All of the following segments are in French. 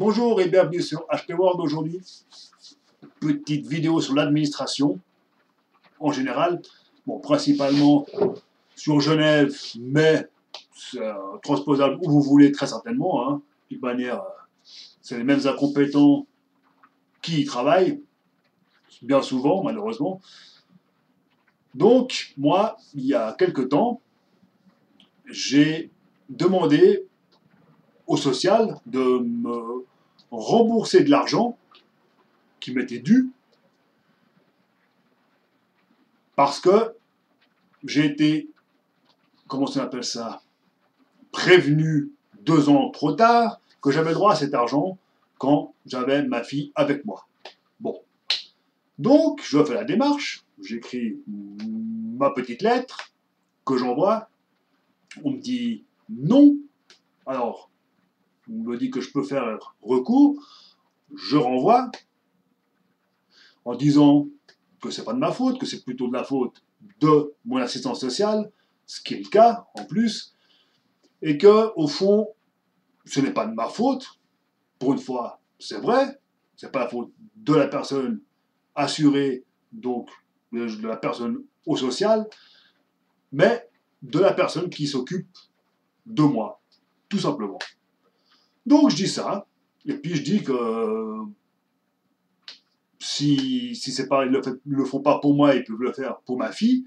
Bonjour et bienvenue sur HP World aujourd'hui. Petite vidéo sur l'administration en général. Bon, principalement sur Genève, mais transposable où vous voulez très certainement. Hein. De toute manière, c'est les mêmes incompétents qui y travaillent, bien souvent malheureusement. Donc, moi, il y a quelque temps, j'ai demandé au social de me rembourser de l'argent qui m'était dû parce que j'ai été, comment on appelle ça, prévenu deux ans trop tard que j'avais droit à cet argent quand j'avais ma fille avec moi. Bon. Donc, je fais la démarche, j'écris ma petite lettre que j'envoie. On me dit non. Alors, on me dit que je peux faire recours. Je renvoie en disant que c'est pas de ma faute, que c'est plutôt de la faute de mon assistance sociale, ce qui est le cas en plus, et que au fond, ce n'est pas de ma faute. Pour une fois, c'est vrai, c'est pas la faute de la personne assurée, donc de la personne au social, mais de la personne qui s'occupe de moi, tout simplement. Donc je dis ça, et puis je dis que si, si c'est pas, ils le, le font pas pour moi, ils peuvent le faire pour ma fille,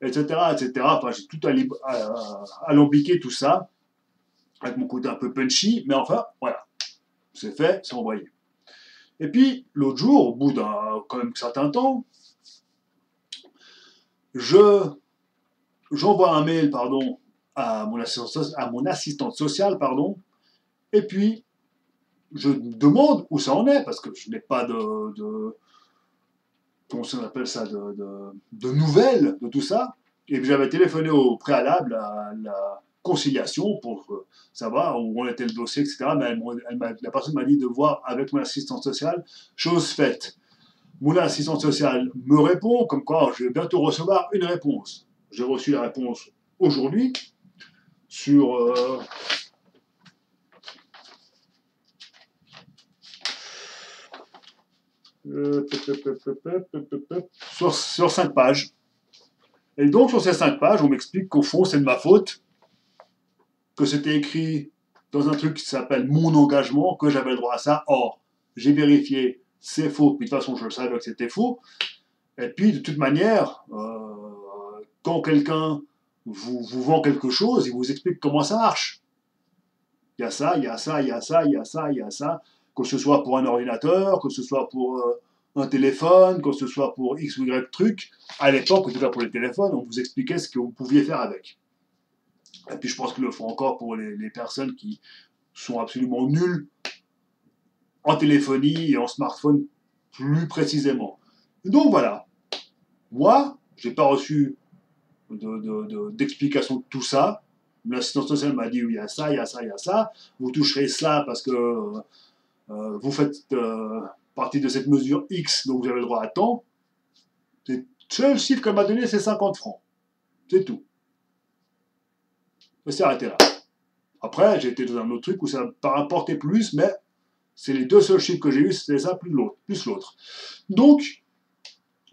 etc., etc. Enfin, j'ai tout à, l'embiquer, tout ça, avec mon côté un peu punchy, mais enfin, voilà. C'est fait, c'est envoyé. Et puis, l'autre jour, au bout d'un quand même certain temps, je j'envoie un mail, pardon, à mon, à mon assistante sociale, pardon, et puis je demande où ça en est, parce que je n'ai pas de, de comment on appelle ça, de, de, nouvelles de tout ça. Et j'avais téléphoné au préalable à la conciliation pour savoir où on était le dossier, etc. Mais la personne m'a dit de voir avec mon assistante sociale, chose faite. Mon assistante sociale me répond, comme quoi je vais bientôt recevoir une réponse. J'ai reçu la réponse aujourd'hui sur euh, sur, sur cinq pages. Et donc, sur ces cinq pages, on m'explique qu'au fond, c'est de ma faute, que c'était écrit dans un truc qui s'appelle mon engagement, que j'avais le droit à ça. Or, j'ai vérifié, c'est faux, puis de toute façon, je savais que c'était faux. Et puis, de toute manière, euh, quand quelqu'un vous, vous vend quelque chose, il vous explique comment ça marche. Il y a ça, il y a ça, il y a ça, il y a ça, il y a ça que ce soit pour un ordinateur, que ce soit pour euh, un téléphone, que ce soit pour X ou Y truc. À l'époque, en tout cas pour les téléphones, on vous expliquait ce que vous pouviez faire avec. Et puis je pense qu'ils le font encore pour les, personnes qui sont absolument nulles en téléphonie et en smartphone plus précisément. Donc voilà. Moi, je n'ai pas reçu d'explication de, tout ça. L'assistance sociale m'a dit oui, il y a ça, il y a ça, il y a ça. Vous toucherez ça parce que euh, vous faites euh, partie de cette mesure X, donc vous avez le droit à temps. Le seul chiffre qu'elle m'a donné, c'est 50 francs. C'est tout. Je s'est arrêté là. Après, j'ai été dans un autre truc où ça pas rapporté plus, mais c'est les deux seuls chiffres que j'ai eu, c'était ça plus l'autre. Plus l'autre. Donc,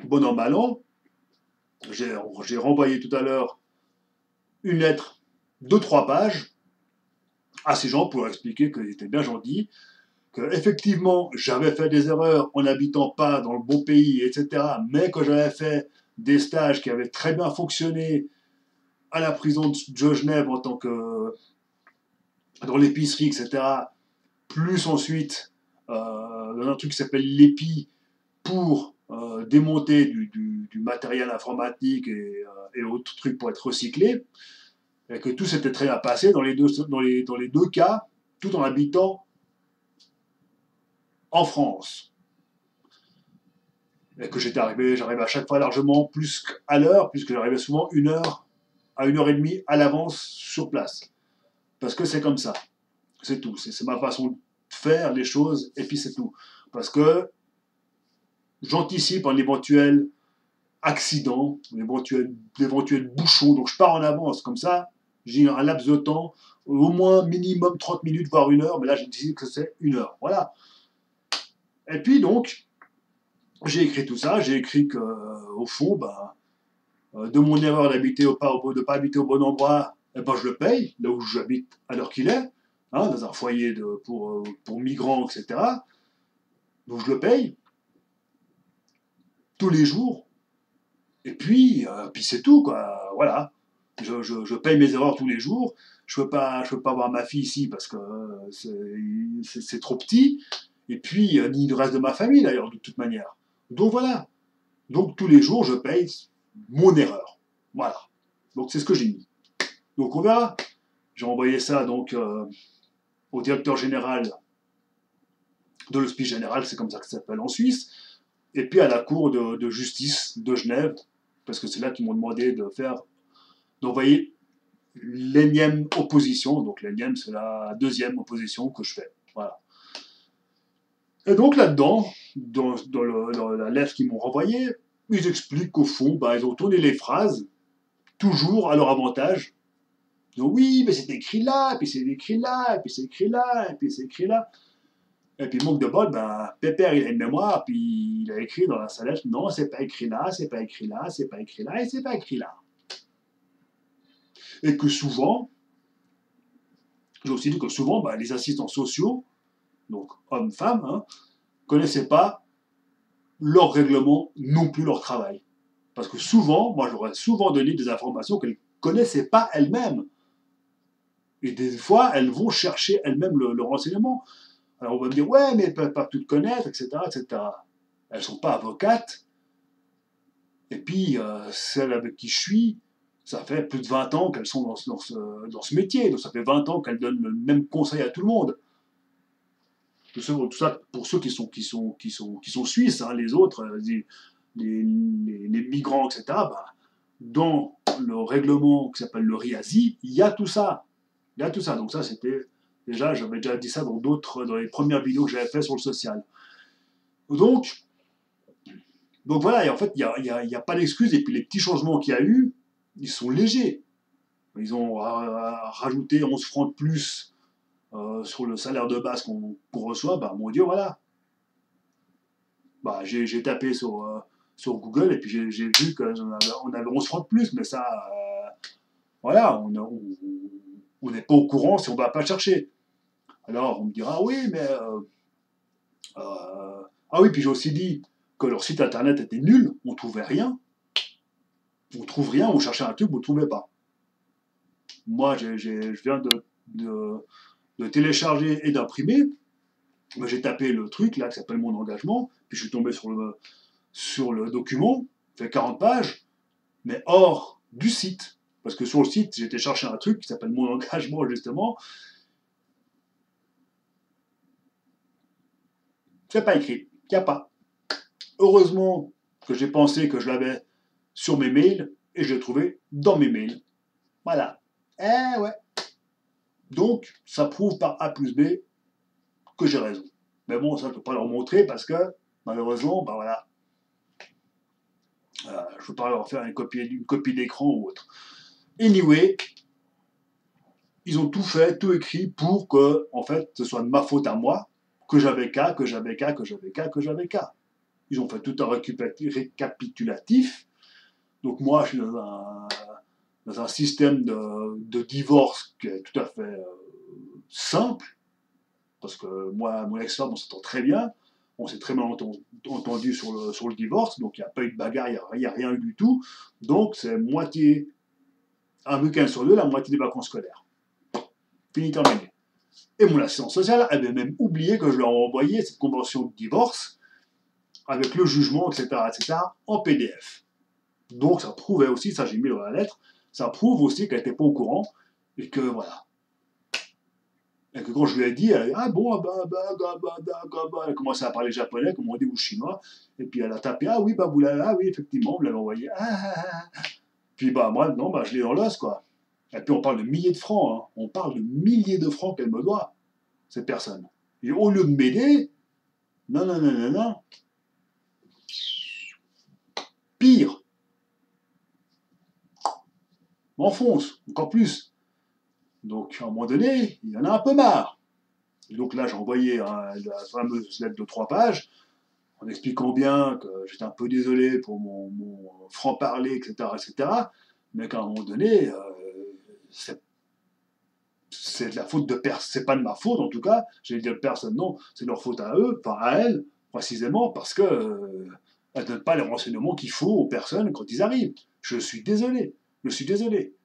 bon an, mal an, j'ai renvoyé tout à l'heure une lettre de trois pages à ces gens pour expliquer qu'ils étaient bien gentils, que effectivement j'avais fait des erreurs en n'habitant pas dans le bon pays, etc., mais que j'avais fait des stages qui avaient très bien fonctionné à la prison de Genève en tant que dans l'épicerie, etc., plus ensuite euh, dans un truc qui s'appelle l'épi pour euh, démonter du, matériel informatique et, euh, et, autres trucs pour être recyclé, et que tout s'était très bien passé dans les deux, dans les, dans les deux cas, tout en habitant en France. Et que j'étais arrivé, j'arrivais à chaque fois largement plus qu'à l'heure, puisque j'arrivais souvent une heure à une heure et demie à l'avance sur place. Parce que c'est comme ça. C'est tout. C'est ma façon de faire les choses, et puis c'est tout. Parce que j'anticipe un éventuel accident, un éventuel, bouchon, donc je pars en avance comme ça, j'ai un laps de temps au moins minimum 30 minutes, voire une heure, mais là j'ai décidé que c'est une heure. Voilà. Et puis donc, j'ai écrit tout ça, j'ai écrit que, au fond, bah, euh, de mon erreur d'habiter au pas, de pas habiter au bon endroit, eh ben, je le paye, là où j'habite à l'heure qu'il est, hein, dans un foyer de, pour, euh, pour migrants, etc. Donc je le paye tous les jours. Et puis, euh, puis c'est tout, quoi. Voilà. Je, je, paye mes erreurs tous les jours. Je ne je peux pas voir ma fille ici parce que c'est trop petit. Et puis, ni le reste de ma famille, d'ailleurs, de toute manière. Donc voilà. Donc tous les jours, je paye mon erreur. Voilà. Donc c'est ce que j'ai mis. Donc on verra. J'ai envoyé ça donc euh, au directeur général de l'hospice général, c'est comme ça que ça s'appelle en Suisse, et puis à la cour de, justice de Genève, parce que c'est là qu'ils m'ont demandé de faire, d'envoyer l'énième opposition. Donc l'énième, c'est la deuxième opposition que je fais. Voilà. Et donc là-dedans, dans, la lettre qu'ils m'ont renvoyée, ils expliquent qu'au fond, bah, ils ont tourné les phrases toujours à leur avantage. Donc oui, mais c'est écrit là, puis c'est écrit là, puis c'est écrit là, puis c'est écrit là. Et puis manque de bol, ben, Pépère, il a une mémoire, puis il a écrit dans la lettre, non, c'est pas écrit là, c'est pas écrit là, c'est pas écrit là, et c'est pas écrit là. Et que souvent, j'ai aussi dit que souvent, ben, les assistants sociaux, donc hommes-femmes, hein, connaissaient pas leur règlement, non plus leur travail. Parce que souvent, moi j'aurais souvent donné des informations qu'elles connaissaient pas elles-mêmes. Et des fois, elles vont chercher elles-mêmes le, renseignement. Alors on va me dire, ouais, mais elles ne peuvent pas tout connaître, etc. etc. Elles ne sont pas avocates. Et puis, euh, celles avec qui je suis, ça fait plus de 20 ans qu'elles sont dans ce métier. Donc ça fait 20 ans qu'elles donnent le même conseil à tout le monde. Tout ça, pour ceux qui sont, qui sont, qui sont, qui sont suisses, hein, les autres, euh, les, les, migrants, etc., bah, dans le règlement qui s'appelle le RIASI, il y a tout ça. Il y a tout ça. Donc ça, c'était déjà, j'avais déjà dit ça dans d'autres, dans les premières vidéos que j'avais fait sur le social. Donc, donc voilà, en fait, il n'y a, a, a, pas d'excuse. Et puis les petits changements qu'il y a eu, ils sont légers. Ils ont rajouté 11 francs de plus euh, sur le salaire de base qu'on reçoit, bah mon Dieu, voilà. Bah, j'ai tapé sur, euh, sur Google et puis j'ai vu qu'on avait, on avait 11 francs de plus, mais ça, euh, voilà, on n'est pas au courant si on ne va pas chercher. Alors on me dira, oui, mais... ah oui, puis j'ai aussi dit que leur site internet était nul, on ne trouvait rien. On ne trouve rien, on cherchait un truc, vous ne trouvez pas. Moi, je viens de télécharger et d'imprimer, j'ai tapé le truc là qui s'appelle mon engagement, puis je suis tombé sur le, sur le document, fait 40 pages, mais hors du site. Parce que sur le site, été chercher un truc qui s'appelle mon engagement justement. C'est pas écrit, il n'y a pas. Heureusement que j'ai pensé que je l'avais sur mes mails et je l'ai trouvé dans mes mails. Voilà. Eh ouais. Donc, ça prouve par A plus B que j'ai raison. Mais bon, ça, je ne peux pas leur montrer parce que, malheureusement, ben voilà, euh, je ne peux pas leur faire une copie, d'écran ou autre. Anyway, ils ont tout fait, tout écrit pour que, en fait, ce soit de ma faute à moi, que j'avais qu'à, que j'avais qu'à, que j'avais qu'à, que j'avais qu'à. Ils ont fait tout un récapitulatif. Donc moi, je suis dans un, dans un système de, divorce qui est tout à fait euh, simple, parce que moi, mon ex-femme, on s'entend très bien, on s'est très mal entendu sur le, divorce, donc il n'y a pas eu de bagarre, il n'y a, rien eu du tout, donc c'est moitié, un week-end sur deux, la moitié des vacances scolaires. Fini terminé. Et mon assistance sociale avait même oublié que je leur envoyé cette convention de divorce avec le jugement, etc., etc., en PDF. Donc ça prouvait aussi, ça j'ai mis dans la lettre, ça prouve aussi qu'elle n'était pas au courant et que voilà. Et que quand je lui ai dit, elle ah bon, bah, bah, bah, bah, bah, elle a commencé à parler japonais, comme on dit, ou chinois, et puis elle a tapé, ah oui, bah vous ah oui, effectivement, vous l'avez envoyé, ah, Puis bah moi, non, bah je l'ai dans l'os, quoi. Et puis on parle de milliers de francs, hein. on parle de milliers de francs qu'elle me doit, cette personne. Et au lieu de m'aider, non, non, non, non, non, pire, m'enfonce, encore plus. Donc, à un moment donné, il en a un peu marre. Et donc là, j'ai envoyé la fameuse lettre de trois pages, en expliquant bien que j'étais un peu désolé pour mon, franc-parler, etc., etc., mais qu'à un moment donné, euh, c'est de la faute de personne, c'est pas de ma faute en tout cas, j'ai dit personne, non, c'est leur faute à eux, pas à elles, précisément parce que euh, ne donnent pas les renseignements qu'il faut aux personnes quand ils arrivent. Je suis désolé, je suis désolé.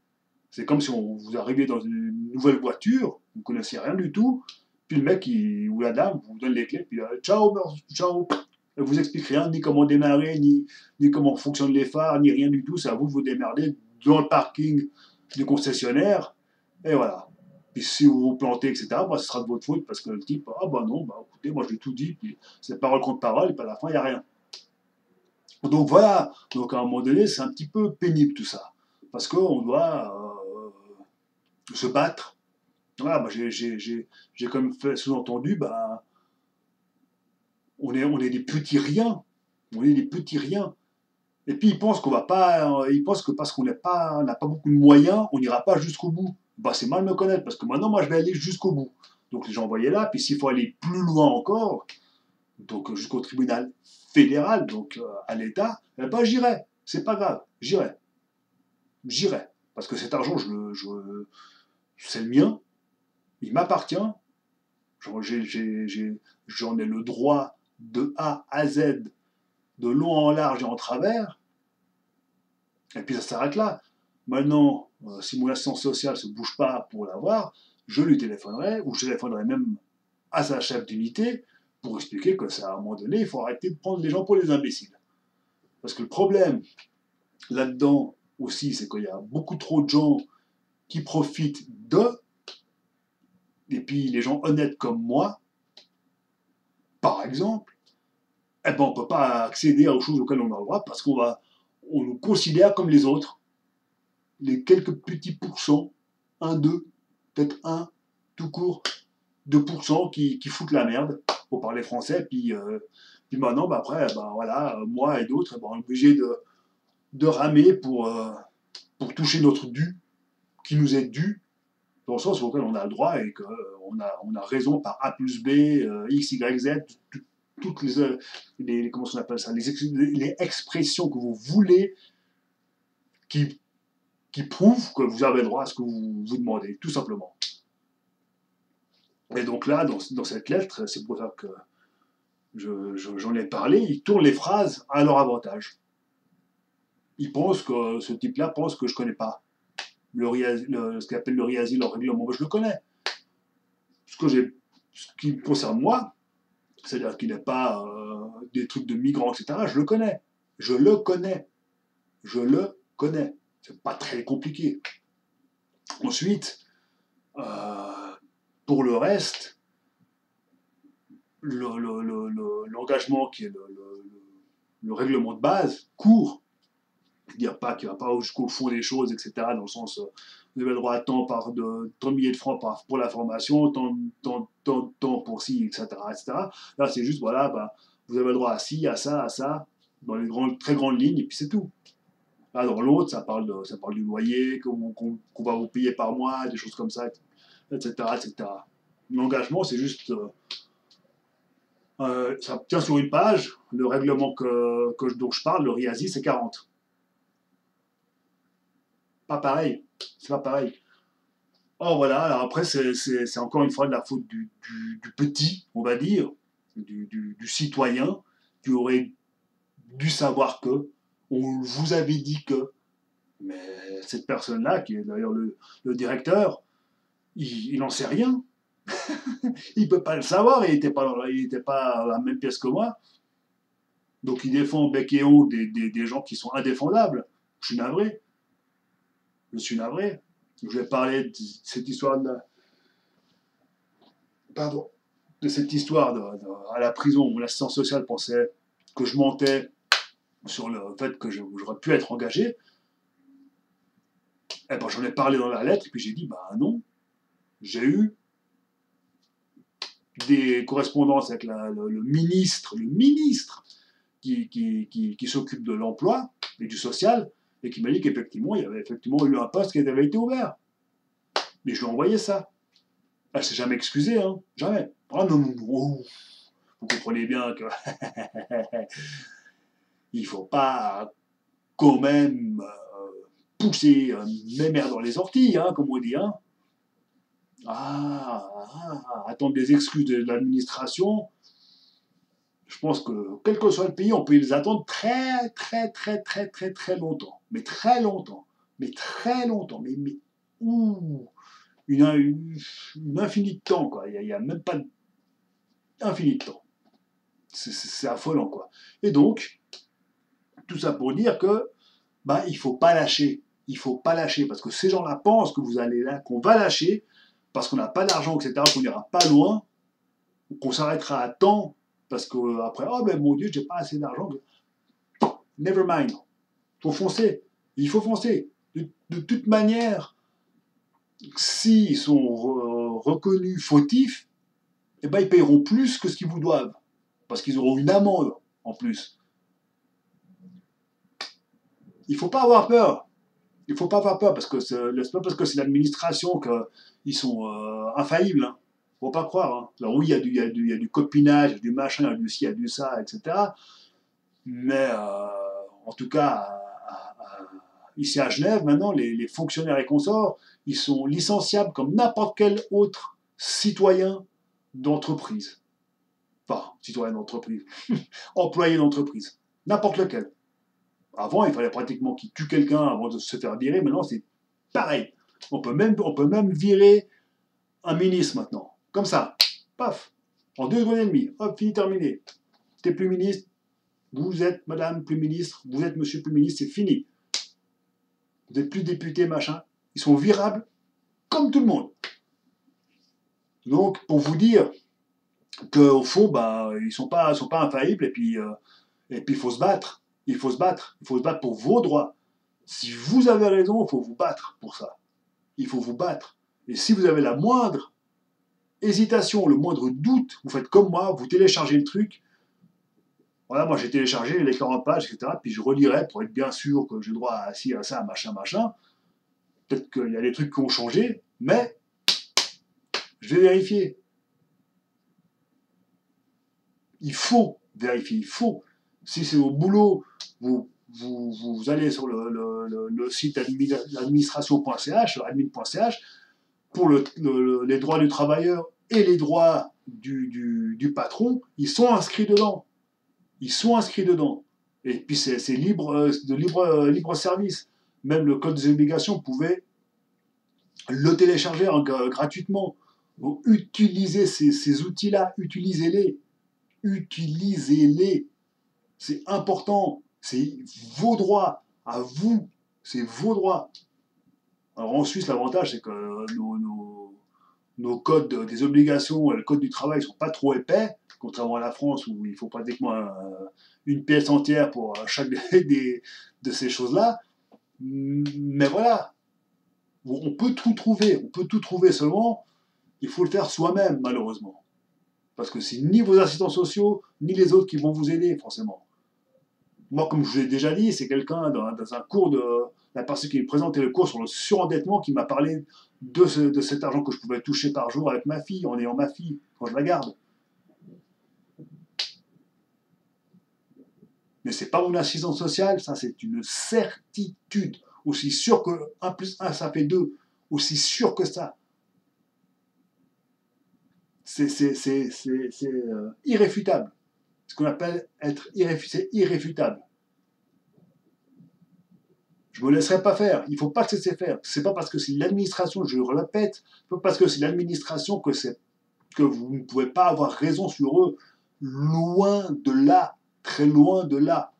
C'est comme si on, vous arriviez dans une nouvelle voiture, vous ne connaissiez rien du tout, puis le mec ou la dame vous donne les clés, puis euh, ciao, ciao, ne vous explique rien, ni comment démarrer, ni, comment fonctionnent les phares, ni rien du tout, c'est à vous de vous démerder dans le parking du concessionnaire, et voilà. Puis si vous vous plantez, etc., bah, ce sera de votre faute parce que le type, ah bah non, bah écoutez, moi je lui ai tout dit, puis c'est parole contre parole, et puis à la fin, il n'y a rien. Donc voilà, donc à un moment donné, c'est un petit peu pénible tout ça. Parce qu'on doit euh, se battre. J'ai quand fait sous-entendu, bah, on, est, des petits riens. On est des petits riens. Et puis ils pensent qu'on va pas, ils pensent que parce qu'on n'a pas, pas beaucoup de moyens, on n'ira pas jusqu'au bout bah, c'est mal me connaître, parce que maintenant, moi, je vais aller jusqu'au bout. Donc, les gens voyaient là, puis s'il faut aller plus loin encore, donc jusqu'au tribunal fédéral, donc euh, à l'État, eh ben, j'irai. C'est pas grave, j'irai. J'irai. Parce que cet argent, c'est le mien, il m'appartient, j'en ai le droit de A à Z, de long en large et en travers, et puis ça s'arrête là. Maintenant, euh, si mon assistance sociale ne se bouge pas pour l'avoir, je lui téléphonerai, ou je téléphonerai même à sa chef d'unité pour expliquer que ça, à un moment donné, il faut arrêter de prendre les gens pour des imbéciles. Parce que le problème là-dedans aussi, c'est qu'il y a beaucoup trop de gens qui profitent de, et puis les gens honnêtes comme moi, par exemple, eh ben, on ne peut pas accéder aux choses auxquelles on a le droit parce qu'on va, on nous considère comme les autres. Les quelques petits pourcents, 1, 2, peut-être 1, tout court, 2% qui, qui foutent la merde, pour parler français, puis, euh, puis maintenant, bah après, bah voilà, moi et d'autres, bah, on est obligé de, de ramer pour, euh, pour toucher notre dû, qui nous est dû, dans le sens auquel on a le droit et qu'on euh, a, on a raison par A plus B, X, Y, Z, toutes les, les, comment on appelle ça, les, les expressions que vous voulez qui qui prouve que vous avez le droit à ce que vous vous demandez, tout simplement. Et donc là, dans, cette lettre, c'est pour ça que j'en ai parlé, ils tournent les phrases à leur avantage. Ils pensent que ce type-là pense que je ne connais pas le, ce qu'il appelle le riasile en règlement. je le connais. Ce, que ce qui concerne moi, c'est-à-dire qu'il n'est pas euh, des trucs de migrants, etc., je le connais. Je le connais. Je le connais. C'est pas très compliqué. Ensuite, euh, pour le reste, l'engagement qui est le, règlement de base court. Dire pas qu'il ne va pas jusqu'au fond des choses, etc. Dans le sens, euh, vous avez le droit à tant, par de, tant milliers de francs pour la formation, tant, tant, tant, pour ci, etc. etc. Là, c'est juste, voilà, bah, vous avez le droit à ci, à ça, à ça, dans les grandes, très grandes lignes, et puis c'est tout. Là, dans l'autre, ça parle, de, ça parle du loyer qu'on va vous payer par mois, des choses comme ça, etc. etc. L'engagement, c'est juste. Euh, euh, ça tient sur une page. Le règlement dont je parle, le RIASI, c'est 40. Pas pareil. C'est pas pareil. Oh voilà, alors après, c'est encore une fois de la faute du, du, petit, on va dire, du, du, citoyen, qui aurait dû savoir que, on vous avait dit que. Mais cette personne-là, qui est d'ailleurs le, directeur, il n'en sait rien. il ne peut pas le savoir, il n'était pas, pas à la même pièce que moi. Donc il défend bec et haut des, gens qui sont indéfendables. Je suis navré. Je suis navré. Je vais parler de cette histoire de cette histoire à la prison où l'assistance sociale pensait que je mentais sur le fait que j'aurais pu être engagé, eh ben, j'en ai parlé dans la lettre, et puis j'ai dit, bah non, j'ai eu des correspondances avec le, ministre, le ministre qui, s'occupe de l'emploi et du social, et qui m'a dit qu'effectivement, il y avait effectivement eu un poste qui avait été ouvert. Mais je lui ai envoyé ça. Elle s'est jamais excusée, hein. Jamais. Ah non, non, non. Vous comprenez bien que il faut pas quand même euh, pousser euh, mes mères dans les orties, hein, comme on dit. Hein. Ah, ah, attendre des excuses de l'administration. Je pense que quel que soit le pays, on peut les attendre très, très, très, très, très, très longtemps. Mais très longtemps. Mais très longtemps. Mais, mais ouh, une, une, infinie de temps, quoi. Il n'y a, même pas d'infini de temps. C'est affolant, quoi. Et donc, tout ça pour dire que bah, il faut pas lâcher. Il faut pas lâcher parce que ces gens-là pensent que vous allez là, qu'on va lâcher parce qu'on n'a pas d'argent, etc., qu'on n'ira pas loin, qu'on s'arrêtera à temps parce qu'après, oh ben mon Dieu, j'ai pas assez d'argent. Never mind. Faut foncer. Il faut foncer. De, toute manière, s'ils sont reconnus fautifs, eh ben, ils paieront plus que ce qu'ils vous doivent. Parce qu'ils auront une amende en plus. Il faut pas avoir peur. Il faut pas avoir peur parce que c'est l'administration qu'ils sont euh, infaillibles. hein. Faut pas croire. Hein. Alors oui, il y, a du, copinage, du machin, il y a du ci, il y a du ça, etc. Mais euh, en tout cas, ici à Genève, maintenant, les, les, fonctionnaires et consorts, ils sont licenciables comme n'importe quel autre citoyen d'entreprise. Enfin, citoyen d'entreprise, employé d'entreprise, n'importe lequel. Avant, il fallait pratiquement qu'il tue quelqu'un avant de se faire virer. Maintenant, c'est pareil. On peut, même, on peut même virer un ministre maintenant. Comme ça. Paf. En deux secondes et demie. Hop, fini, terminé. T'es plus ministre. Vous êtes madame plus ministre. Vous êtes monsieur plus ministre. C'est fini. Vous n'êtes plus député, machin. Ils sont virables comme tout le monde. Donc, pour vous dire qu'au fond, bah, ils ne sont pas, sont pas infaillibles et puis euh, et puis il faut se battre. Il faut se battre. Il faut se battre pour vos droits. Si vous avez raison, il faut vous battre pour ça. Il faut vous battre. Et si vous avez la moindre hésitation, le moindre doute, vous faites comme moi, vous téléchargez le truc. Voilà, moi j'ai téléchargé les 40 pages, etc. Puis je relirai pour être bien sûr que j'ai droit à ci, à ça, machin, machin. Peut-être qu'il y a des trucs qui ont changé, mais je vais vérifier. Il faut vérifier, il faut. Si c'est au boulot, vous, vous, allez sur le, site administration.ch, admin.ch, pour les droits du travailleur et les droits du, patron, ils sont inscrits dedans. Ils sont inscrits dedans. Et puis c'est libre, euh, de libre, euh, libre service. Même le code des obligations pouvait le télécharger gratuitement. Donc, utilisez ces, ces outils-là, utilisez-les. Utilisez-les. C'est important. C'est vos droits. À vous. C'est vos droits. Alors en Suisse, l'avantage, c'est que nos, codes des obligations et le code du travail sont pas trop épais, contrairement à la France où il faut pratiquement une pièce entière pour chaque des, de ces choses-là. Mais voilà, on peut tout trouver, on peut tout trouver seulement, il faut le faire soi-même, malheureusement. Parce que c'est ni vos assistants sociaux, ni les autres qui vont vous aider, forcément. Moi, comme je vous l'ai déjà dit, c'est quelqu'un dans, un cours de. La personne qui présentait le cours sur le surendettement qui m'a parlé de, de cet argent que je pouvais toucher par jour avec ma fille, en ayant ma fille, quand je la garde. Mais c'est pas mon assistance sociale, ça c'est une certitude. Aussi sûr que 1 plus 1 ça fait 2. Aussi sûr que ça c'est euh, irréfutable. Ce qu'on appelle être irréfutable. Je me laisserai pas faire. Il faut pas se laisser faire. Ce n'est pas parce que c'est l'administration, je le répète, pas parce que c'est l'administration que, que vous ne pouvez pas avoir raison sur eux. Loin de là, très loin de là.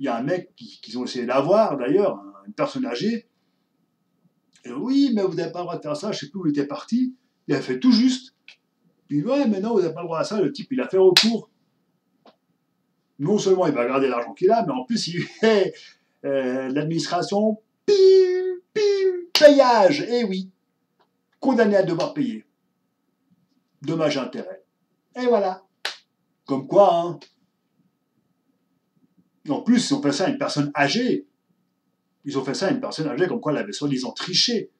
Il y a un mec qu'ils ont essayé d'avoir, d'ailleurs, une personne âgée. Oui, mais vous n'avez pas le droit de faire ça, je sais plus où il était parti. Il a fait tout juste. Puis ouais, mais non, vous n'avez pas le droit à ça. Le type, il a fait recours. Non seulement il va garder l'argent qu'il a, mais en plus, il euh, l'administration, pim, pim, payage. Eh oui, condamné à devoir payer. Dommage intérêt. Et voilà. Comme quoi, hein. En plus, ils ont fait ça à une personne âgée. Ils ont fait ça à une personne âgée, comme quoi elle avait soi-disant triché.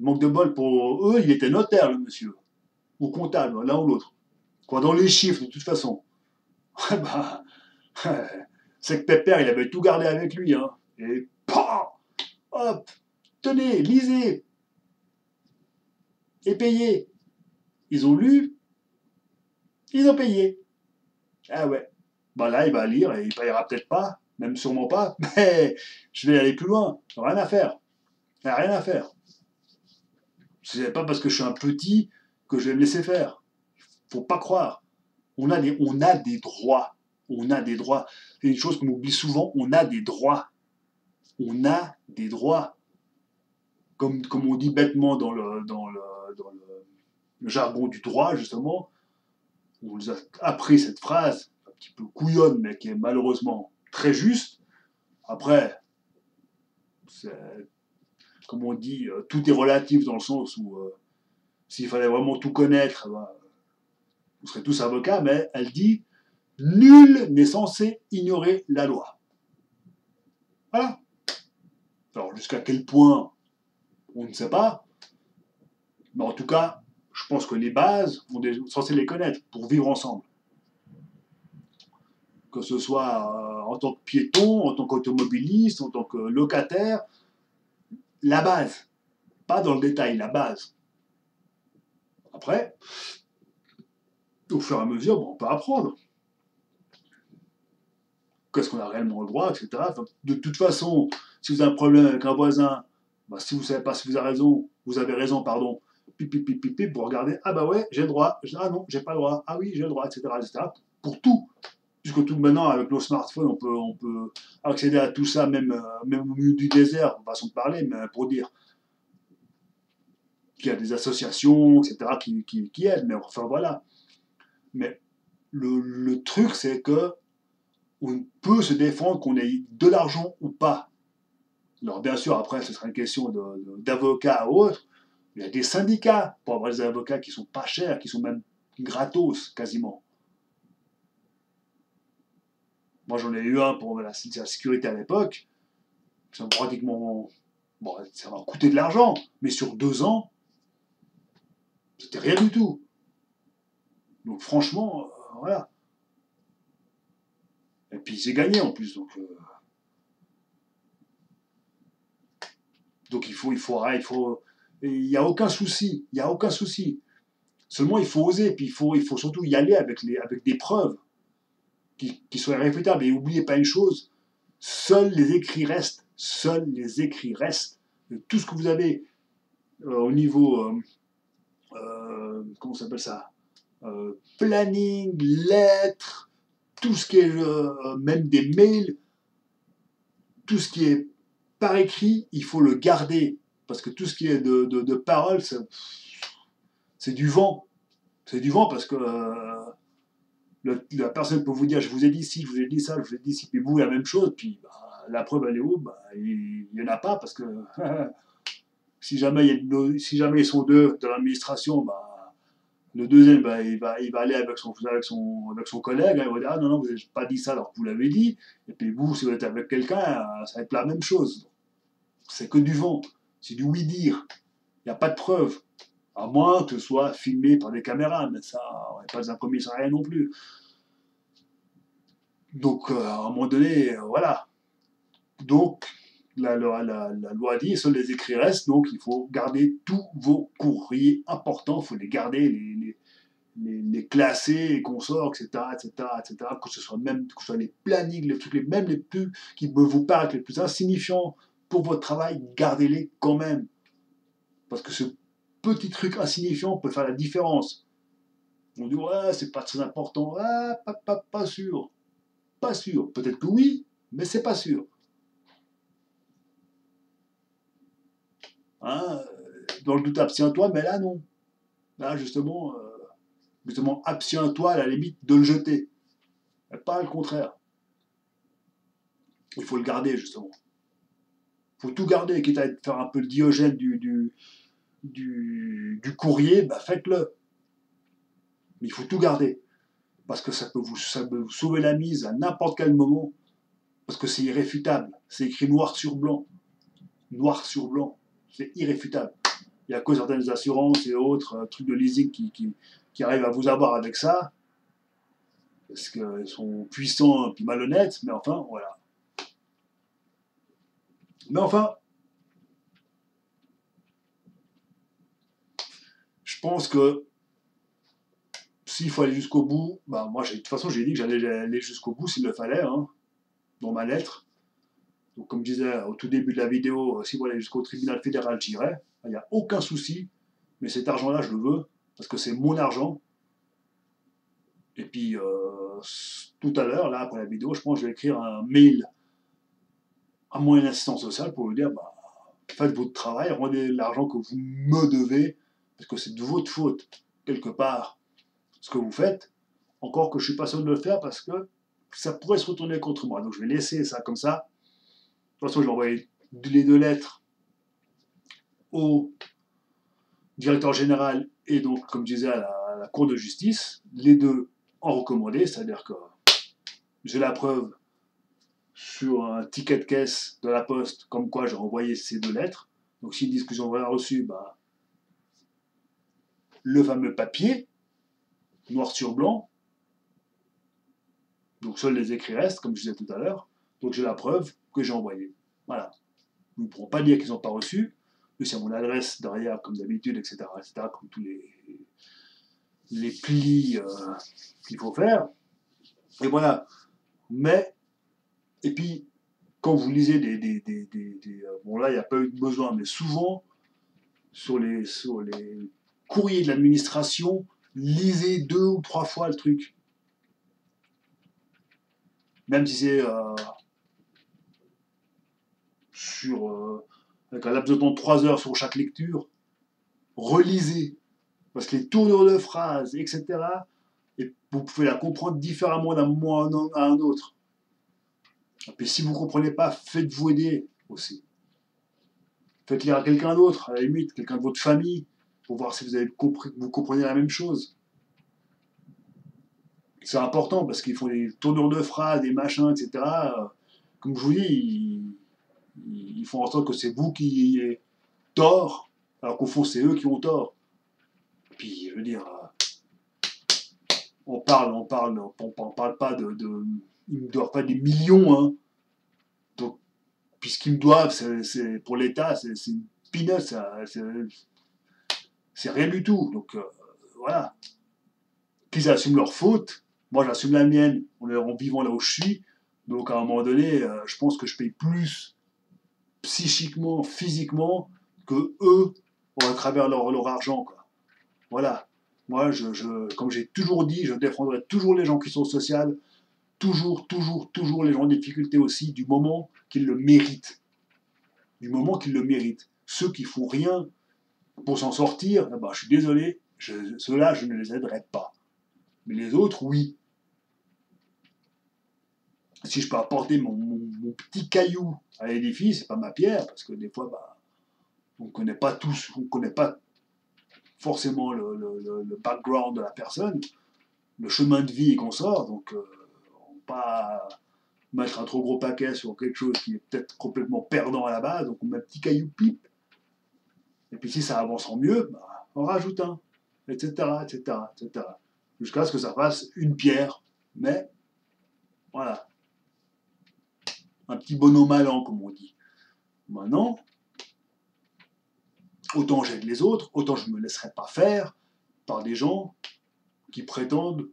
Manque de bol pour eux, il était notaire, le monsieur. Ou comptable, l'un ou l'autre. Quoi, dans les chiffres, de toute façon. bah, c'est que Pépère, il avait tout gardé avec lui, hein. Et, pah Hop Tenez, lisez Et payez Ils ont lu, ils ont payé. Ah ouais. Bah là, il va lire et il payera peut-être pas, même sûrement pas, mais je vais aller plus loin. Rien à faire. Rien à faire. C'est pas parce que je suis un petit que je vais me laisser faire. Faut pas croire. On a des droits. On a des droits. C'est une chose qu'on oublie souvent. On a des droits. On a des droits. Comme, on dit bêtement dans le, jargon du droit, justement, on nous a appris cette phrase, un petit peu couillonne, mais qui est malheureusement très juste. Après, comme on dit, euh, tout est relatif dans le sens où euh, s'il fallait vraiment tout connaître, vous serez tous avocats, mais elle dit nul n'est censé ignorer la loi. Voilà. Alors jusqu'à quel point, on ne sait pas. Mais en tout cas, je pense que les bases, on est censé les connaître pour vivre ensemble. Que ce soit euh, en tant que piéton, en tant qu'automobiliste, en tant que locataire, la base. Pas dans le détail, la base. Après, au fur et à mesure, on peut apprendre. Qu'est-ce qu'on a réellement le droit, etc. de toute façon, si vous avez un problème avec un voisin, bah, si vous ne savez pas si vous avez raison, vous avez raison, pardon, pipi, pipi, pipi, pour regarder, ah bah ouais, j'ai le droit, ah non, j'ai pas le droit, ah oui, j'ai le droit, etc., etc. Pour tout. Puisque tout maintenant, avec nos smartphones, on peut, on peut accéder à tout ça, même, euh, même au milieu du désert, façon de parler, mais pour dire qu'il y a des associations, etc., qui, aident, mais enfin voilà. Mais le truc, c'est que on peut se défendre qu'on ait de l'argent ou pas. Alors bien sûr, après, ce sera une question d'avocat ou autre, il y a des syndicats pour avoir des avocats qui sont pas chers, qui sont même gratos quasiment. Moi, j'en ai eu un pour la, sécurité à l'époque. Ça pratiquement. Bon, ça m'a coûté de l'argent, mais sur deux ans, c'était rien du tout. Donc, franchement, euh, voilà. Et puis, j'ai gagné en plus. Donc, euh, donc il faut, il faut, il n'y a aucun souci, il n'y a aucun souci. Seulement, il faut oser, puis il faut, il faut surtout y aller avec, les, avec des preuves qui, qui soient irréfutables. Et n'oubliez pas une chose, seuls les écrits restent, seuls les écrits restent. Tout ce que vous avez euh, au niveau, euh, euh, comment s'appelle ça Planning, lettres, tout ce qui est, même des mails, tout ce qui est par écrit, il faut le garder parce que tout ce qui est de, de, de parole, c'est du vent. C'est du vent parce que euh, la personne peut vous dire je vous ai dit ci, je vous ai dit ça, je vous ai dit ci, puis vous la même chose, puis bah, la preuve elle est où? Bah, Il n'y en a pas parce que si, jamais y a, si jamais ils sont deux de l'administration, bah, le deuxième bah, il, va, il va aller avec son, avec son, avec son collègue, hein, il va dire ah non, non, vous n'avez pas dit ça alors que vous l'avez dit, et puis vous, si vous êtes avec quelqu'un, ça va être la même chose. C'est que du vent c'est du oui-dire. Il n'y a pas de preuve. À moins que ce soit filmé par des caméras, mais ça, on n'est pas un commissariat non plus. Donc, euh, à un moment donné, euh, voilà. Donc, la, loi dit, seuls les écrits restent, donc il faut garder tous vos courriers importants, il faut les garder, les, les, classer, les consorts, etc., etc., etc., que ce soit même que ce les plannings, les trucs, même les plus qui vous paraissent les plus insignifiants pour votre travail, gardez-les quand même. Parce que ce petit truc insignifiant peut faire la différence. On dit, ouais, c'est pas très important. Ah, pas, pas, pas sûr. Pas sûr. Peut-être que oui, mais c'est pas sûr. Hein, dans le doute, abstiens-toi, mais là, non. Là, justement, euh, justement abstiens-toi à la limite de le jeter. pas le contraire. Il faut le garder, justement faut tout garder, quitte à faire un peu le diogène du, courrier, bah faites-le. Mais il faut tout garder. Parce que ça peut vous, ça peut vous sauver la mise à n'importe quel moment. Parce que c'est irréfutable. C'est écrit noir sur blanc. Noir sur blanc. C'est irréfutable. Il n'y a que certaines assurances et autres euh, trucs de leasing qui, qui, arrivent à vous avoir avec ça. Parce qu'ils sont puissants et malhonnêtes, mais enfin, voilà. Mais enfin, je pense que s'il faut aller jusqu'au bout, bah moi, de toute façon, j'ai dit que j'allais aller jusqu'au bout s'il le fallait, hein, dans ma lettre. Donc, comme je disais au tout début de la vidéo, euh, si vous allez jusqu'au tribunal fédéral, j'irai. Il n'y a aucun souci. Mais cet argent-là, je le veux, parce que c'est mon argent. Et puis, euh, tout à l'heure, là, après la vidéo, je pense que je vais écrire un mail à mon assistant social pour lui dire bah, faites votre travail, rendez l'argent que vous me devez, parce que c'est de votre faute, quelque part, ce que vous faites. Encore que je ne suis pas seul de le faire parce que ça pourrait se retourner contre moi. Donc je vais laisser ça comme ça. De toute façon, je vais envoyer les deux lettres au directeur général et donc, comme je disais, à la, Cour de justice, les deux en recommandé, c'est-à-dire que j'ai la preuve sur un ticket de caisse de la poste, comme quoi j'ai envoyé ces deux lettres. Donc, si une discussion voilà reçue, bah, le fameux papier, noir sur blanc. Donc, seuls les écrits restent, comme je disais tout à l'heure. Donc, j'ai la preuve que j'ai envoyée. Voilà. Vous ne pourront pas dire qu'ils n'ont pas reçu. C'est mon adresse derrière, comme d'habitude, etc., etc., comme tous les, les plis euh, qu'il faut faire. Et voilà. Mais, et puis, quand vous lisez des. des, des, des euh, bon, là, il n'y a pas eu de besoin, mais souvent, sur les, sur les courriers de l'administration, lisez deux ou trois fois le truc. Même si c'est euh, sur avec un laps de temps de 3 heures sur chaque lecture, relisez. Parce que les tournures de phrases, etc., et vous pouvez la comprendre différemment d'un moment à un autre. Et puis si vous ne comprenez pas, faites-vous aider aussi. Faites lire à quelqu'un d'autre, à la limite, quelqu'un de votre famille, pour voir si vous avez compris, comprenez la même chose. C'est important parce qu'ils font des tournures de phrases, des machins, etc. Comme je vous dis, font en sorte que c'est vous qui ayez tort, alors qu'au fond, c'est eux qui ont tort. Puis, je veux dire, on parle, on parle, on, parle pas de, de ils me doivent pas des millions, hein. Donc, puisqu'ils me doivent, c'est, pour l'État, c'est, une peanut, c'est, rien du tout. Donc, euh, voilà. Qu'ils assument leur faute, moi j'assume la mienne, en, vivant là où je suis. Donc, à un moment donné, euh, je pense que je paye plus psychiquement, physiquement, que eux, à travers leur, leur argent. Quoi. Voilà. Moi, je, comme j'ai toujours dit, je défendrai toujours les gens qui sont sociaux, toujours, toujours, toujours les gens en difficulté aussi, du moment qu'ils le méritent. Du moment qu'ils le méritent. Ceux qui font rien pour s'en sortir, eh ben, je suis désolé, ceux-là, je ne les aiderai pas. Mais les autres, oui si je peux apporter mon, petit caillou à l'édifice, c'est pas ma pierre, parce que des fois, bah, on ne connaît pas tous, on connaît pas forcément le, background de la personne, le chemin de vie qu'on sort, donc euh, on pas mettre un trop gros paquet sur quelque chose qui est peut-être complètement perdant à la base, donc on met un petit caillou pipe, et puis si ça avance en mieux, bah, on rajoute un, etc., etc., etc., jusqu'à ce que ça fasse une pierre, mais voilà, un petit bonhomme allant, comme on dit. Maintenant, autant j'aide les autres, autant je ne me laisserai pas faire par des gens qui prétendent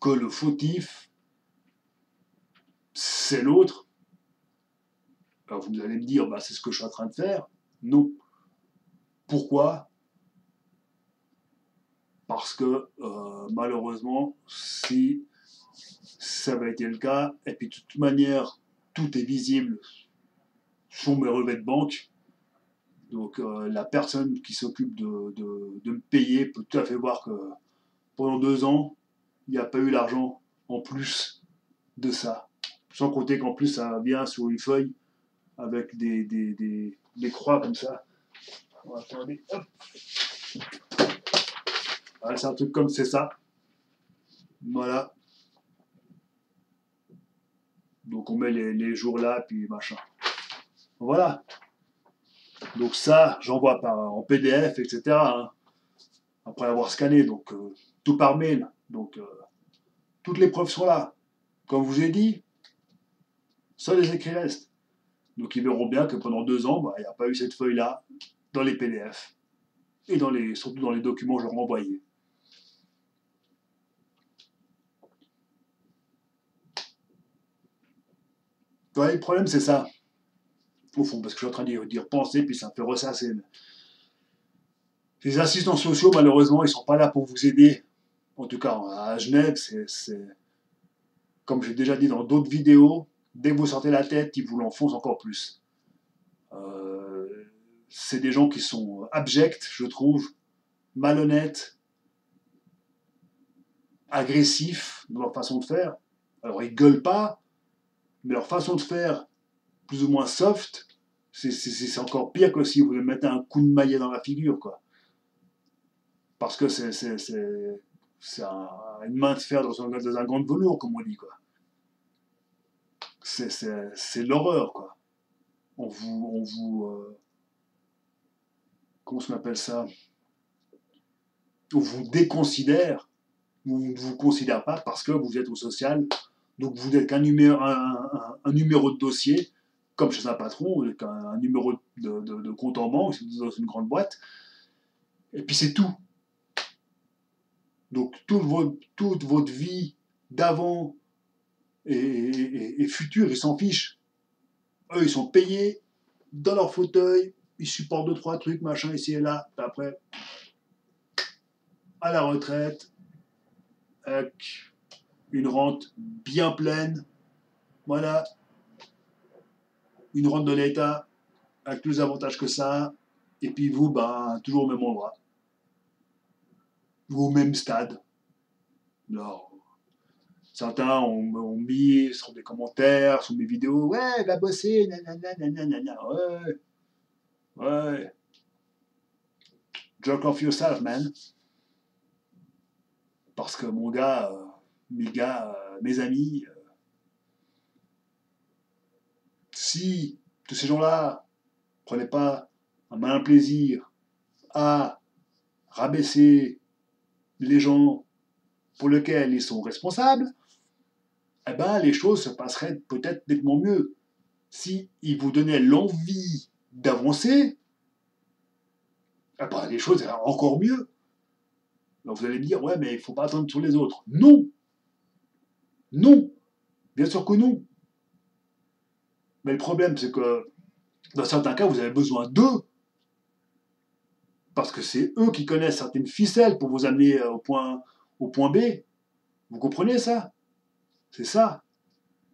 que le fautif, c'est l'autre. Alors vous allez me dire, bah, c'est ce que je suis en train de faire. Non. Pourquoi? Parce que euh, malheureusement, si ça va être le cas. Et puis de toute manière, tout est visible sur mes relevés de banque. Donc euh, la personne qui s'occupe de, de, me payer peut tout à fait voir que pendant deux ans, il n'y a pas eu l'argent en plus de ça. Sans compter qu'en plus ça vient sur une feuille avec des, des, des, des croix comme ça. Hop. c'est un truc comme c'est ça. Voilà. Donc on met les, jours là, puis machin. Voilà. Donc ça, j'envoie en PDF, etc. hein, après avoir scanné, donc euh, tout par mail. Donc euh, toutes les preuves sont là. Comme je vous ai dit, seuls les écrits restent. Donc ils verront bien que pendant deux ans, bah, il n'y a pas eu cette feuille-là dans les PDF et dans les, surtout dans les documents que je leur envoyais. Le problème, c'est ça. Au fond, parce que je suis en train de dire penser, puis ça me fait ressasser. Les assistants sociaux, malheureusement, ils ne sont pas là pour vous aider. En tout cas, à Genève, c'est. Comme j'ai déjà dit dans d'autres vidéos, dès que vous sortez la tête, ils vous l'enfoncent encore plus. Euh, c'est des gens qui sont abjects, je trouve, malhonnêtes, agressifs dans leur façon de faire. Alors, ils gueulent pas, mais leur façon de faire, plus ou moins soft, c'est encore pire que si vous lui mettez un coup de maillet dans la figure, quoi. Parce que c'est une main de fer dans un, dans un gant velours, comme on dit, quoi. C'est l'horreur, quoi. On vous... On vous euh, comment on appelle ça? On vous déconsidère, ou ne vous considère pas parce que vous êtes au social, donc vous n'êtes qu'un numéro, un, numéro de dossier, comme chez un patron, un, un numéro de, compte en banque dans une grande boîte, et puis c'est tout. Donc toute votre, vie d'avant et, future, ils s'en fichent. Eux, ils sont payés dans leur fauteuil, ils supportent deux, trois trucs, machin, ici et là, après, à la retraite, une rente bien pleine, voilà, une rente de l'État, avec tous les avantages que ça, et puis vous, ben, toujours au même endroit, ou au même stade. Alors, certains ont, mis sur des commentaires, sur mes vidéos, ouais, va bosser, nanana, ouais, ouais. Jerk off yourself, man. Parce que mon gars, euh, mes gars, euh, mes amis, euh, si tous ces gens-là ne prenaient pas un malin plaisir à rabaisser les gens pour lesquels ils sont responsables, eh ben, les choses se passeraient peut-être nettement mieux. Si ils vous donnaient l'envie d'avancer, eh ben, les choses iraient encore mieux. Donc vous allez me dire, ouais, mais il ne faut pas attendre sur les autres. Non Non Bien sûr que non. Mais le problème, c'est que dans certains cas, vous avez besoin d'eux. Parce que c'est eux qui connaissent certaines ficelles pour vous amener euh, au point, B. Vous comprenez ça? C'est ça.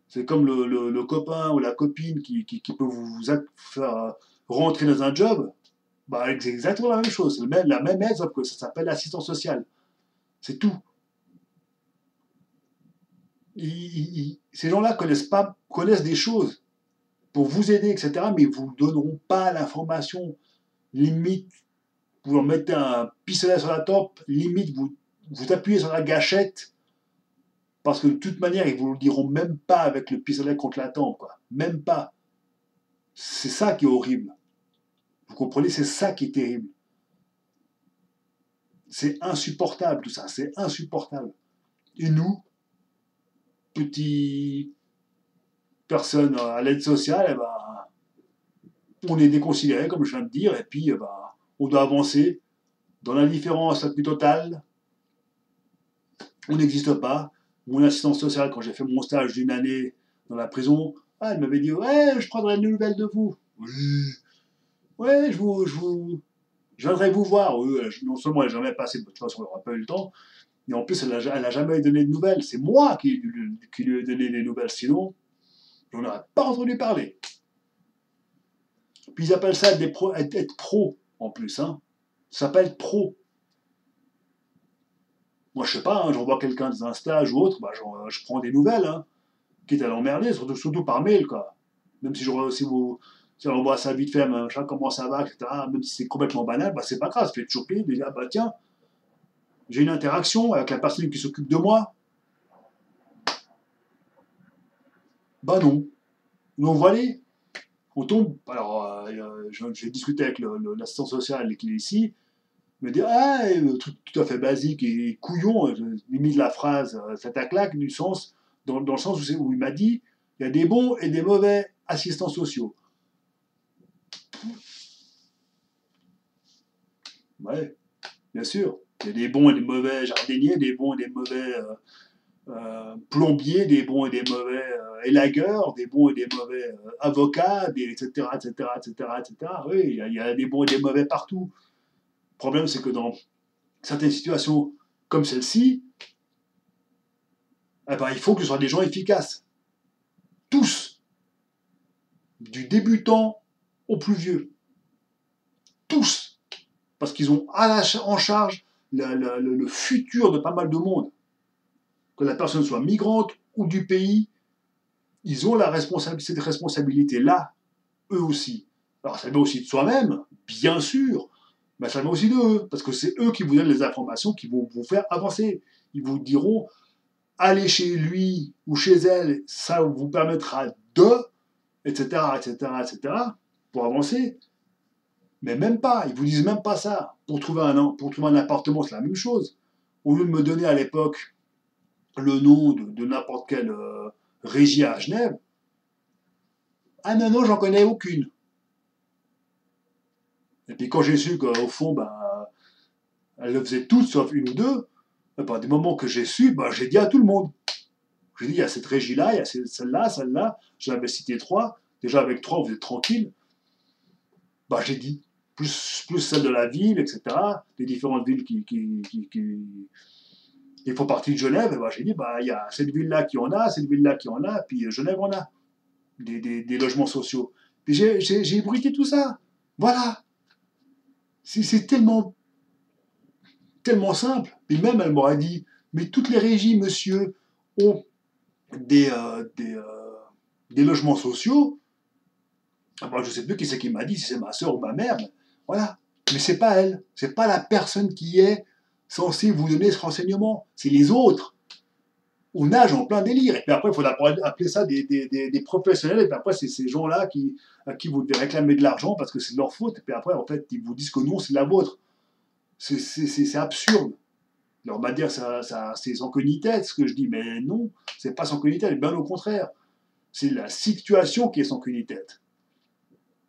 C'est comme le, copain ou la copine qui, peut vous faire rentrer dans un job. Bah, c'est exactement la même chose. La même aide, que ça s'appelle l'assistance sociale. C'est tout. Ces gens-là connaissent, pas, connaissent des choses pour vous aider, etc., mais vous ne donneront pas l'information. Limite, vous leur mettez un pistolet sur la tempe, limite, vous, vous appuyez sur la gâchette, parce que de toute manière, ils vous le diront même pas avec le pistolet contre la tempe, quoi. Même pas. C'est ça qui est horrible. Vous comprenez C'est ça qui est terrible. C'est insupportable tout ça, c'est insupportable. Et nous, petits personnes à l'aide sociale, eh ben, on est déconsidéré, comme je viens de dire, et puis eh ben, on doit avancer dans l'indifférence la plus totale. On n'existe pas. Mon assistante sociale, quand j'ai fait mon stage d'une année dans la prison, ah, elle m'avait dit Ouais, je prendrai une nouvelle de vous. Oui. Ouais, je vous, je vous, viendrai vous voir. non seulement elle n'a jamais passé, de toute façon, elle n'aura pas eu le temps, mais en plus, elle n'a jamais donné de nouvelles. C'est moi qui, lui ai donné des nouvelles. Sinon, on n'aurait pas entendu parler. Puis ils appellent ça être, pro, être, pro, en plus. Hein. Ça s'appelle pro. Moi, je sais pas, hein, j'envoie quelqu'un dans un stage ou autre, bah, je prends des nouvelles, hein, quitte à l'emmerder, surtout, par mail, quoi. Même si, je, si vous si on envoie ça vite fait, machin, comment ça va, etc., même si c'est complètement banal, bah, c'est pas grave, ça fait toujours plaisir de bah tiens, j'ai une interaction avec la personne qui s'occupe de moi, bah non. Donc voilà. on tombe. Alors, euh, j'ai discuté avec l'assistant social qui est ici. Il me dit Ah, un truc tout à fait basique et couillon, euh, limite la phrase, ça claque du sens, dans, dans le sens où, où il m'a dit il y a des bons et des mauvais assistants sociaux. Ouais, bien sûr. Il y a des bons et des mauvais jardiniers, des bons et des mauvais euh, euh, plombiers, des bons et des mauvais euh, élagueurs, des bons et des mauvais avocats, etc., etc., etc., etc. Oui, il y, a, des bons et des mauvais partout. Le problème, c'est que dans certaines situations comme celle-ci, eh ben, il faut que ce soit des gens efficaces. Tous. Du débutant au plus vieux. Tous. Parce qu'ils ont en charge le, futur de pas mal de monde. Que la personne soit migrante ou du pays, ils ont cette responsabilité-là, eux aussi. Alors ça vient aussi de soi-même, bien sûr, mais ça vient aussi d'eux, parce que c'est eux qui vous donnent les informations qui vont vous faire avancer. Ils vous diront, allez chez lui ou chez elle, ça vous permettra de, etc., etc., etc., pour avancer. Mais même pas, ils vous disent même pas ça. Pour trouver un, pour trouver un appartement, c'est la même chose. Au lieu de me donner à l'époque le nom de, n'importe quelle euh, régie à Genève, ah non, non, j'en connais aucune. Et puis quand j'ai su qu'au fond, ben, le faisaient toutes sauf une ou deux, ben, des moments que j'ai su, ben, j'ai dit à tout le monde. J'ai dit, il y a cette régie-là, il y a celle-là, celle-là, j'en avais cité trois. Déjà avec trois, vous êtes tranquille. Ben, j'ai dit plus, plus celle de la ville, etc., les différentes villes qui, qui, qui, font partie de Genève, et ben, j'ai dit, bah, il y a cette ville-là qui en a, cette ville-là qui en a, puis Genève en a, des, des, logements sociaux. Puis j'ai, ébruité tout ça. Voilà. C'est, tellement, tellement simple. Puis même, elle m'aurait dit, mais toutes les régies, monsieur, ont des, euh, des, euh, des logements sociaux. Ah, je ne sais plus qui c'est qui m'a dit, si c'est ma soeur ou ma mère, voilà. Mais c'est pas elle, c'est pas la personne qui est censée vous donner ce renseignement, c'est les autres. On nage en plein délire. Et puis après, il faut appeler ça des, professionnels. Et puis après, c'est ces gens-là qui, à qui vous devez réclamer de l'argent parce que c'est leur faute. Et puis après, en fait, ils vous disent que non, c'est la vôtre. C'est absurde. Alors, on va dire, ça, ça c'est sans ce que je dis. Mais non, c'est pas sans tête, bien au contraire. C'est la situation qui est sans tête.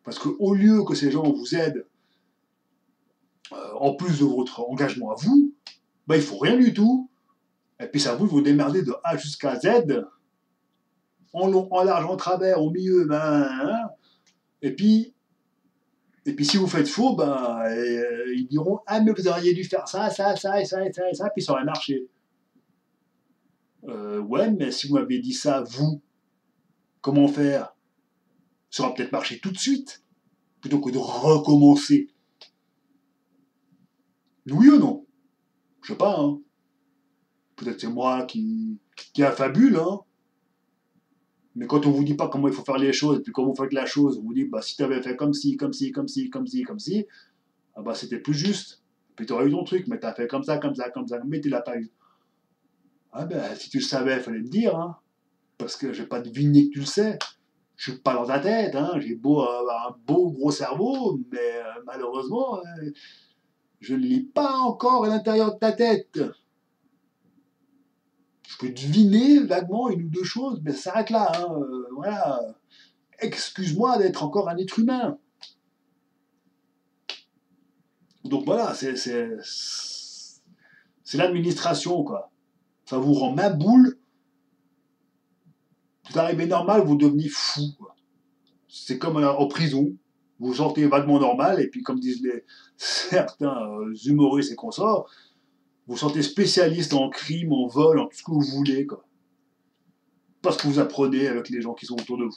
Parce qu'au lieu que ces gens vous aident euh, en plus de votre engagement à vous, ben, il faut rien du tout. Et puis ça vous vous démerder de A jusqu'à Z, en long, en large, en travers, au milieu, ben, hein. et puis et puis si vous faites faux, ben, euh, ils diront Ah, mais vous auriez dû faire ça, ça, ça, et ça, et ça, et ça, puis ça aurait marché. Euh, ouais, mais si vous m'aviez dit ça, vous, comment faire? Ça aurait peut-être marché tout de suite, plutôt que de recommencer. Oui ou non Je sais pas, hein. Peut-être c'est moi qui, qui affabule, hein. Mais quand on vous dit pas comment il faut faire les choses, et puis quand vous faites la chose, on vous dit, bah, si tu avais fait comme ci, comme ci, comme ci, comme ci, comme ci, ah bah, c'était plus juste. Puis tu aurais eu ton truc, mais tu as fait comme ça, comme ça, comme ça, mais tu l'as pas eu. Ah ben, si tu le savais, il fallait le dire, hein. Parce que je vais pas deviner que tu le sais. Je suis pas dans ta tête, hein. J'ai beau avoir un beau gros cerveau, mais euh, malheureusement, euh, je ne lis pas encore à l'intérieur de ta tête. Je peux deviner vaguement une ou deux choses, mais ça s'arrête là. Hein. Euh, voilà. Excuse-moi d'être encore un être humain. Donc voilà, c'est, c'est, l'administration, quoi. Ça vous rend ma boule. Vous arrivez normal, vous devenez fou. C'est comme en prison vous sentez vaguement normal, et puis comme disent les, certains euh, humoristes et consorts, vous sentez spécialiste en crime, en vol, en tout ce que vous voulez, quoi. Parce que vous apprenez avec les gens qui sont autour de vous.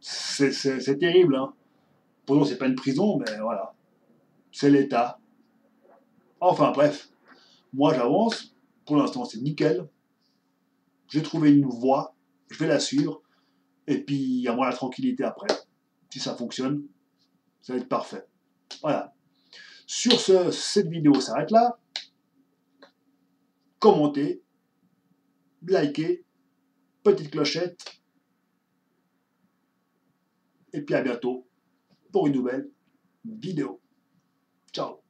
C'est terrible, hein. Pour nous, c'est pas une prison, mais voilà. C'est l'État. Enfin, bref. Moi, j'avance. Pour l'instant, c'est nickel. J'ai trouvé une voie je vais la suivre, et puis avoir la tranquillité après. Si ça fonctionne, ça va être parfait. Voilà. Sur ce, cette vidéo s'arrête là. Commentez, likez, petite clochette. Et puis à bientôt pour une nouvelle vidéo. Ciao